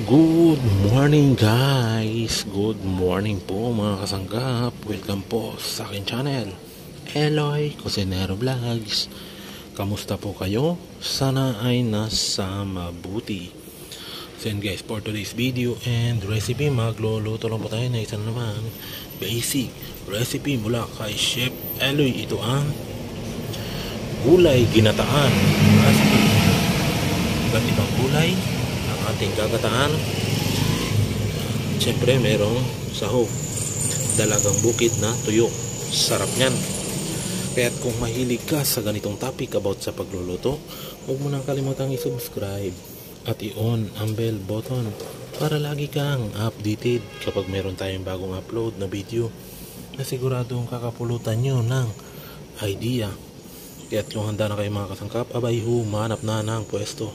Good morning guys! Good morning po mga kasanggap! Welcome po sa akin channel Eloy Cosinero Vlogs Kamusta po kayo? Sana ay nasa mabuti So yun guys, for today's video and recipe Magluluto lang po tayo na isa naman Basic recipe mula kay Chef Eloy Ito ang Gulay Ginataan Recipe Iba't ibang gulay ating gagataan. Syempre merong sahog dalagang bukid na tuyo. Sarap nyan kaya't kung mahilig ka sa ganitong topic about sa pagluluto huwag mo nang kalimutang i-subscribe at i-on ang bell button para lagi kang updated kapag meron tayong bagong upload na video na siguradong kakapulutan nyo ng idea. Kaya't kung handa na kayo mga kasangkap abay humanap na ng pwesto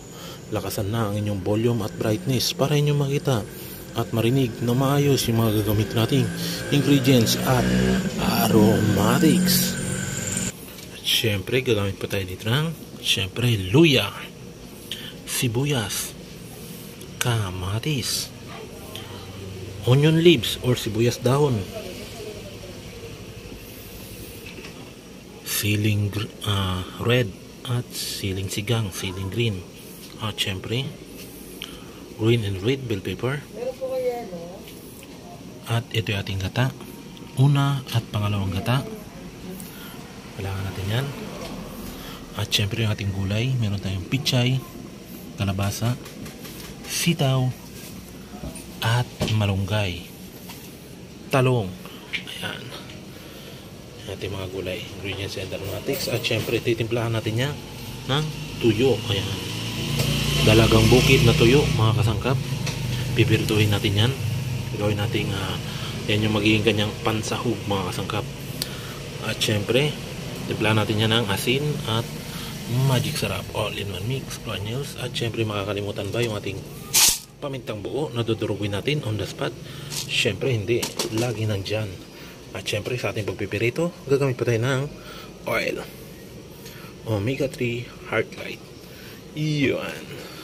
lakasan na ang inyong volume at brightness para inyong makita at marinig na maayos yung mga gagamit nating ingredients at aromatics. At syempre, gagamit pa tayo dito ng syempre, luya, sibuyas, kamatis, onion leaves or sibuyas dahon, siling uh, red at siling sigang, siling green, at syempre, green and red bell pepper. At ito yung ating gata. Una at pangalawang gata. Kailangan natin yan. At syempre yung ating gulay. Meron tayong pichay, kalabasa, sitaw, at malunggay. Talong. Ayan. Ating mga gulay. Ingredients and aromatics. At syempre titimplahan natin yan ng tuyo. Ayan dalagang bukid na tuyo mga kasangkap. Pipirtuhin natin yan. Gawin natin uh, yan yung magiging kanyang pansahog mga kasangkap. At syempre timpla natin yan ng asin at magic sarap. All in one mix granules at syempre makakalimutan ba yung ating pamintang buo na dudurugin natin on the spot? Syempre hindi. Lagi nandyan. At syempre sa ating pagpipirito gagamit pa tayo ng oil. Omega 3 heart light. Iyon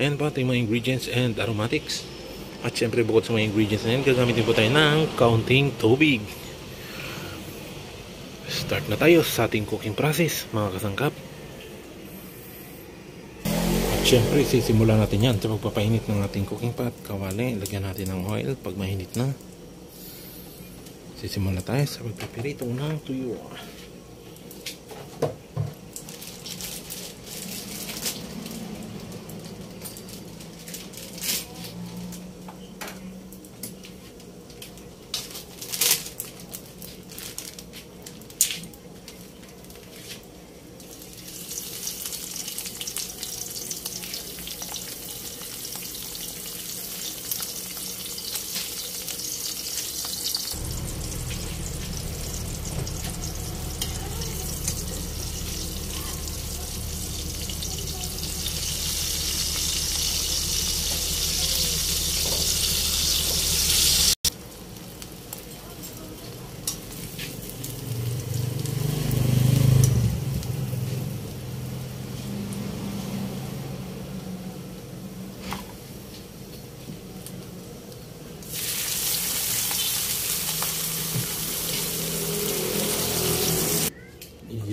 Ayan po ating mga ingredients and aromatics. At syempre bukod sa mga ingredients na yan, gagamitin po tayo ng counting tubig. Start na tayo sa ating cooking process, mga kasangkap. At syempre, sisimulan natin yan sa pagpapainit ng ating cooking pot. Kawali, lagyan natin ng oil pag mainit na. Sisimulan tayo sa pagpapirito ng tuyo.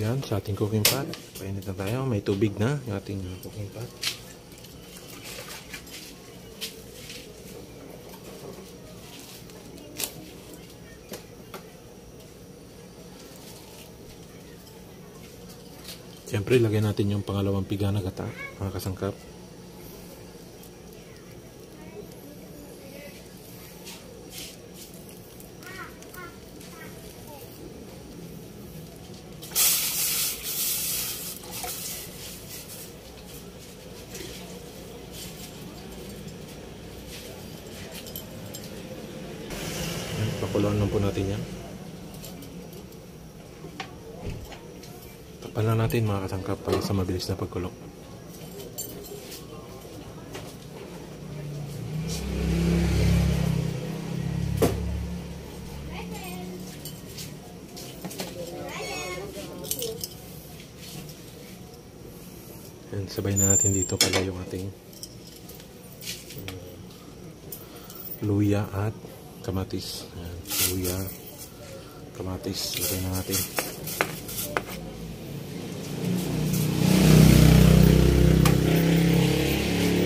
Yan, sa ating cooking pot. Painit na tayo. May tubig na yung ating cooking pot. Siyempre, lagyan natin yung pangalawang piga na gata, mga kasangkap. Lang po natin yan. Tapan natin mga kasangkap para sa mabilis na pagkulo. Yan, sabay na natin dito pala yung ating luya at kamatis. Ayan, luya, kamatis. Lagay na natin.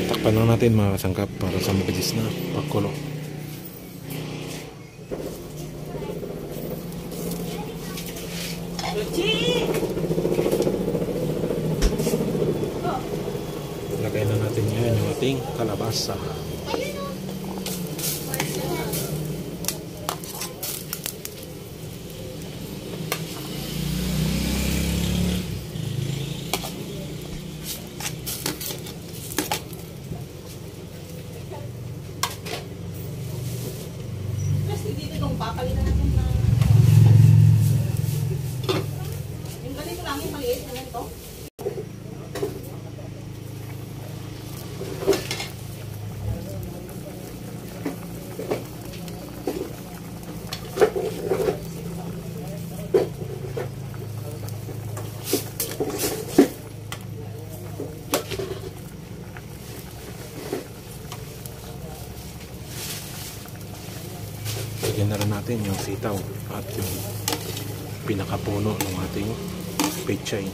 Takpan lang natin mga kasangkap para sa mabilis na pagkulo. Lagay na natin yan yung ating kalabasa. Kasi dito itong papalitan natin na... Yung ganito lang, yung maliit na ganito. Lagyan na rin natin yung sitaw at yung pinakapuno ng ating pechay.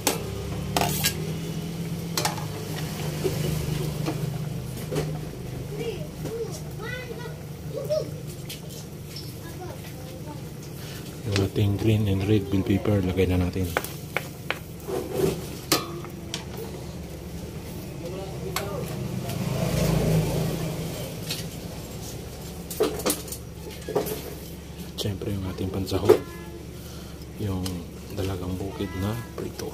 Yung ating green and red bell pepper, lagay na natin. Siyempre yung ating pansahog. Yung dalagang bukid na prito.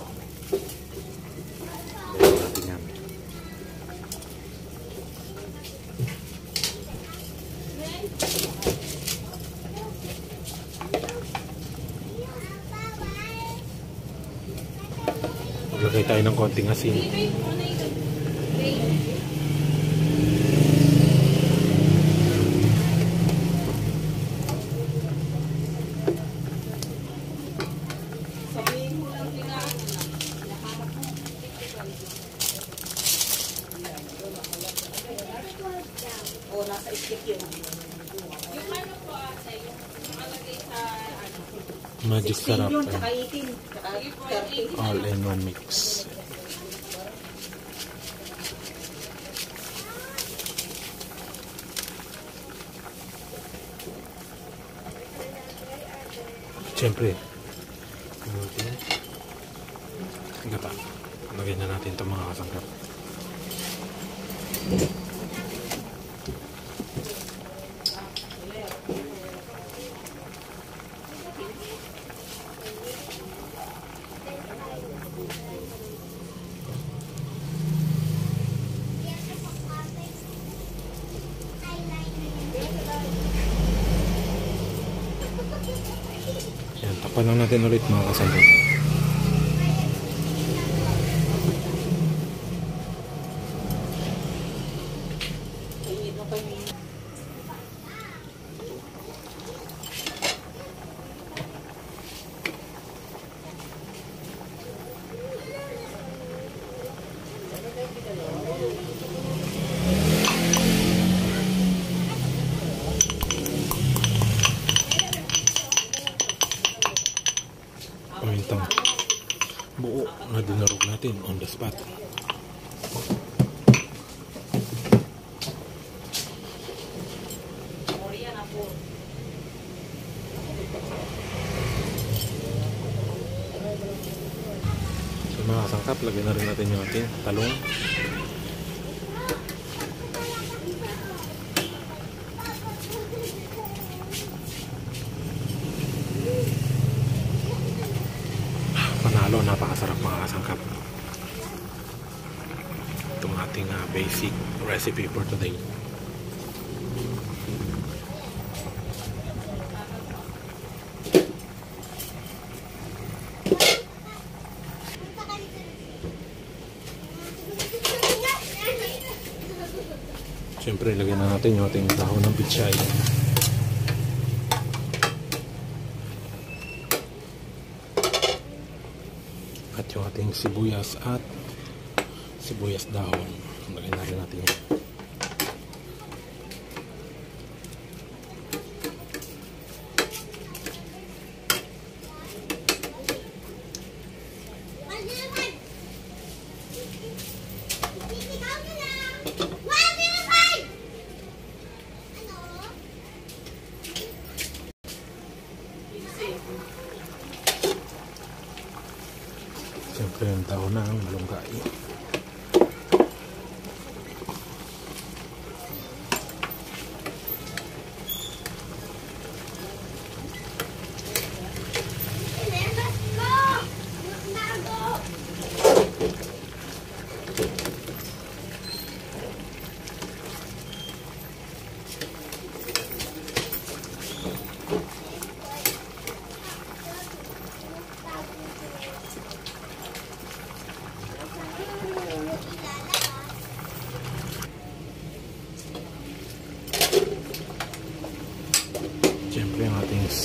Lagyan natin yan. Maglagay tayo ng konting asin. Sabihin mo lang nila. O, nasa stick yun. Yung ano po ate, yung nakalagay sa ano. Magic 16 sarap. yun, eh. tsaka 18. Tsaka 30. All in one mix. Siyempre, ating gata. Lagyan na natin itong mga kasangkap. Yan, tapan lang natin ulit mga kasangkap. Kainit mo Pamintang buo na dinarog natin on the spot. So mga kasangkap, lagyan na rin natin yung ating talong. Panalo, napakasarap mga kasangkap. Itong ating ah, basic recipe for today. Siyempre, lagyan na natin yung ating dahon ng pichay. At yung ating sibuyas at sibuyas dahon. Lagyan na rin natin yan.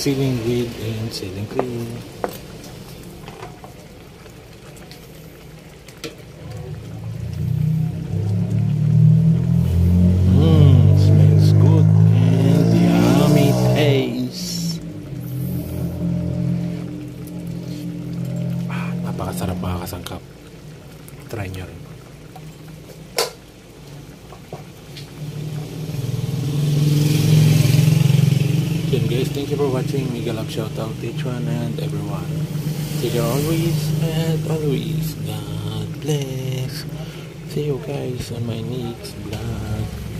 Ceiling grid and ceiling cream. Shout out each one and everyone. Take care always and always. God bless. See you guys on my next vlog.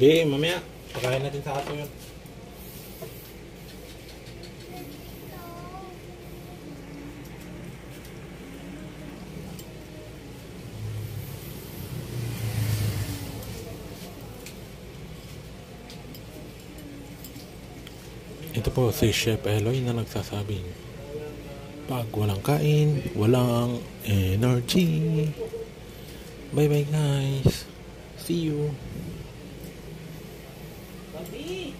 Di, mamaya. Pakain natin sa ato yun. Ito po si Chef Eloy na nagsasabing pag walang kain, walang energy. Bye bye guys. See you. Gabi.